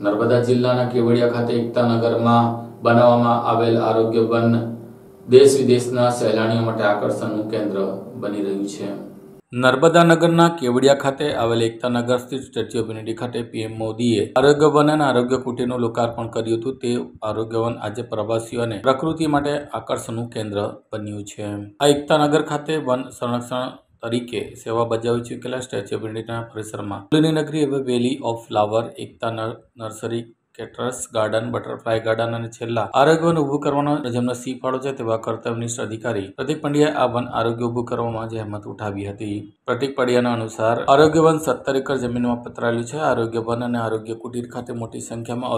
નર્મદા જિલ્લાના કેવડિયા ખાતે એકતા નગરમાં બનાવવામાં આવેલ આરોગ્ય વન દેશ વિદેશના સહેલાણીઓ માટે આકર્ષણનું કેન્દ્ર બની રહ્યું છે. નર્મદા નગરના કેવડિયા ખાતે આવેલ એકતા નગર સ્થિત સ્ટેચ્યુ ઓફ યુનિટી ખાતે પીએમ મોદીએ આરોગ્ય વન અને આરોગ્ય કુટીરનું લોકાર્પણ કર્યું હતું. તે આરોગ્ય વન આજે પ્રવાસીઓ અને પ્રકૃતિ માટે આકર્ષણનું કેન્દ્ર બન્યું છે. આ એકતા નગર ખાતે વન સંરક્ષણ તરીકે સેવા બજાવી ચૂકેલા સ્ટેચ્યુ ઓફ યુનિટીના પરિસરમાં. ફૂલોની નગરી હવે વેલી ઓફ ફ્લાવર એકતા નર- nursery cactus garden, butterfly garden અને છેલ્લા આરોગ્ય વન ઊભું કરવાનો જેમનો સી ફાળો છે તેવા કર્તવ્યનિષ્ઠ અધિકારી પ્રતિક પંડ્યાએ આ વન આરોગ્ય ઊભું કરવામાં જહેમત ઉઠાવી હતી. પ્રતિક પંડ્યાના અનુસાર આરોગ્ય વન સત્તર એકર જમીનમાં પથરાયેલું છે. આરોગ્ય વન અને આરોગ્ય કુટીર ખાતે મોટી સંખ્યામાં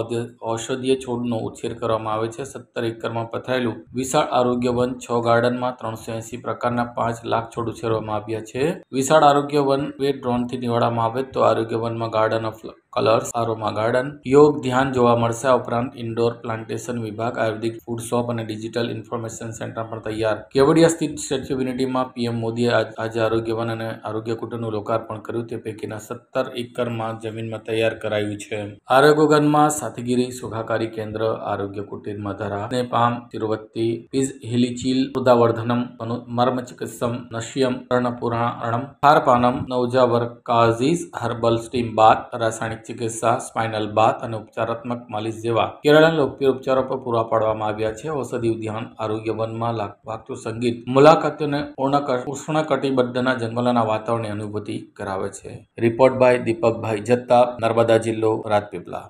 ઔષધીય છોડનો ઉછેર કરવામાં આવે છે. સત્તર એકરમાં પથરાયેલું વિશાળ આરોગ્ય વન છ ગાર્ડનમાં ત્રણસો એંસી પ્રકારના પાંચ લાખ છોડ ઉછેરવામાં આવ્યા છે. વિશાળ આરોગ્ય વન ડ્રોનથી નિવાડવામાં આવે તો આરોગ્ય વનમાં garden of colours aroma garden. યોગ, ધ્યાન જોવા મળશે. ઉપરાંત ઇન્ડોર પ્લાન્ટેશન વિભાગ, આયુર્વેદિક ફૂડ શોપ અને ડિજિટલ ઇન્ફોર્મેશન સેન્ટર પણ તૈયાર. કેવડિયા સ્થિત સ્ટેચ્યુ ઓફ યુનિટીમાં પીએમ મોદીએ આજે આરોગ્ય વન અને આરોગ્ય કુટુંબનું લોકાર્પણ કર્યું. તે પૈકીના સત્તર એકરમાં જમીનમાં તૈયાર કરાયું છે. આરોગ્ય સાતગીરી સુખાકારી કેન્દ્ર, આરોગ્ય કુટીર મધરા, નેપામ તિરુવત્તી પીઝ, હિલીચીલ વૃદ્ધાવર્ધનમ અનુ મર્મ ચિકિત્સમ નશ્યમ, કર્ણપુરાણમ હારપાનમ નવજાવરકાઝીસ હર્બલ સ્ટીમ બાથ, રાસાયણિક ચિકિત્સા, સ્પાઇનલ બાથ અને ઉપચારાત્મક માલિશ જેવા કેરળના લોકપ્રિય ઉપચારો પર પૂરા પાડવામાં આવ્યા છે. ઔષધિ ઉદ્યાન, આરોગ્ય વનમાં વાગતું સંગીત, મુલાકાતીઓને ઉષ્ણ- ઉષ્ણકટિબદ્ધના જંગલોના વાતાવરણની અનુભૂતિ કરાવે છે. રિપોર્ટ બાય દીપકભાઈ જત્તા નર્મદા જિલ્લો રાજપીપળા